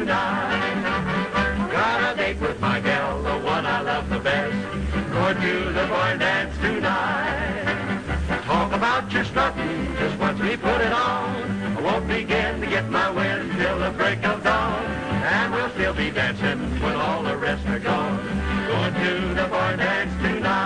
and dine. Got a date with my gal, the one I love the best. Going to the barn dance tonight. Talk about your strutting, just once we put it on. I won't begin to get my wind till the break of dawn. And we'll still be dancing when all the rest are gone. Going to the barn dance tonight.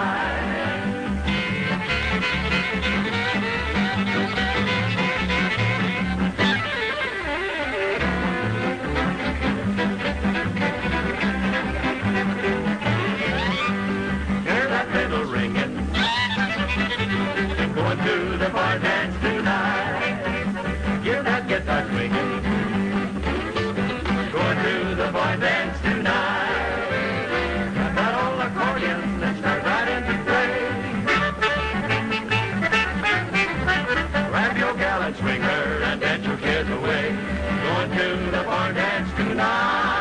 And swing her and dance your cares away. Going to the bar dance tonight.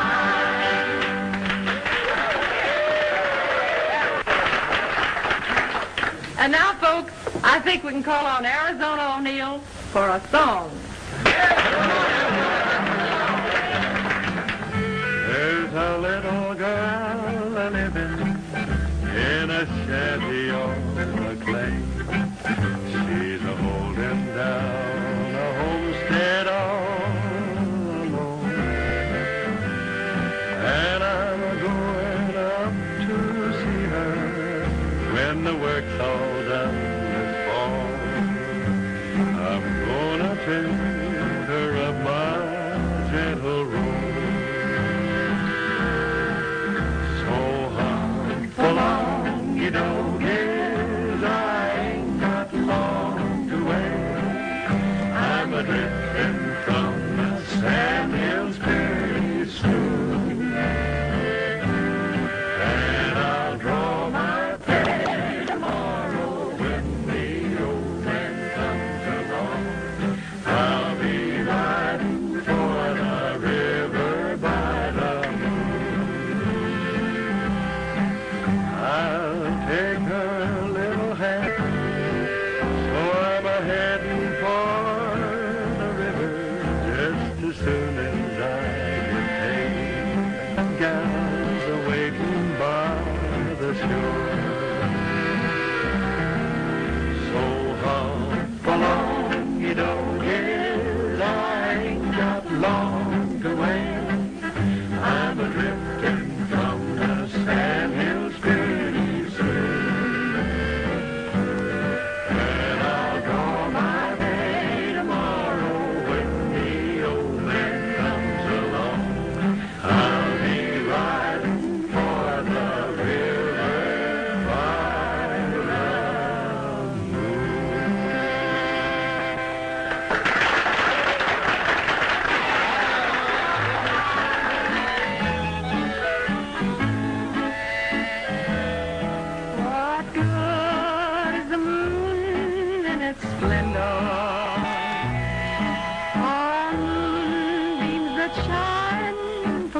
And now, folks, I think we can call on Arizona O'Neill for a song. There's a little girl living in a shanty work's this fall. I'm gonna tell her of my gentle road. So hard for long, you don't yes, get paid.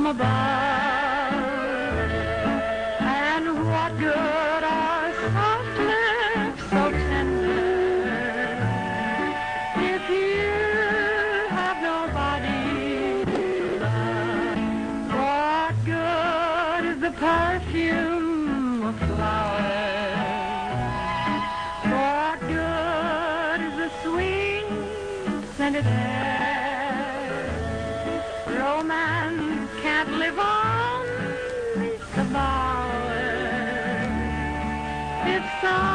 From above? And what good are soft lips so tender if you have nobody to love? What good is the perfume of flowers? What good is the sweet scented air? Romance that live on, Mr. Bauer. It's all.